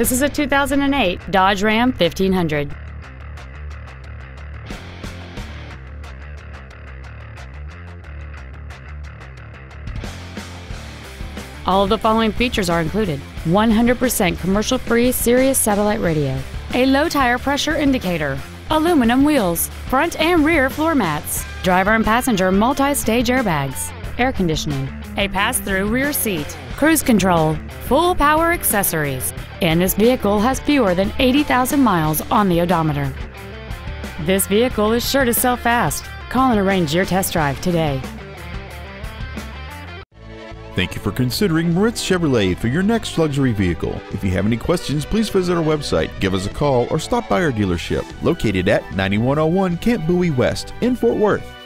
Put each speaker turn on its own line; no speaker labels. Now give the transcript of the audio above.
This is a 2008 Dodge Ram 1500. All of the following features are included 100% commercial free Sirius satellite radio, a low tire pressure indicator, aluminum wheels, front and rear floor mats, driver and passenger multi stage airbags, air conditioning, a pass through rear seat, cruise control, full power accessories, and this vehicle has fewer than 80,000 miles on the odometer. This vehicle is sure to sell fast. Call and arrange your test drive today.
Thank you for considering Moritz Chevrolet for your next luxury vehicle. If you have any questions, please visit our website, give us a call, or stop by our dealership located at 9101 Camp Bowie West in Fort Worth.